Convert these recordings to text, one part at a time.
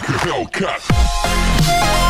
like a Hellcat.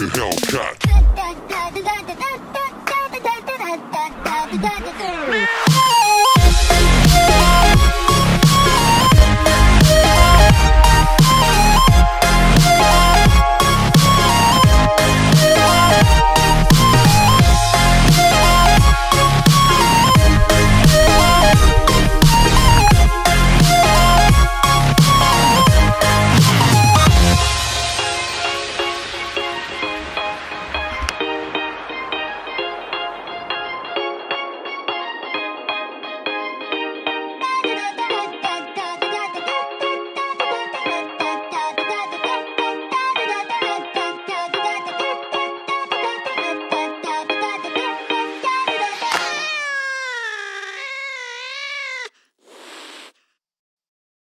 like Hellcat.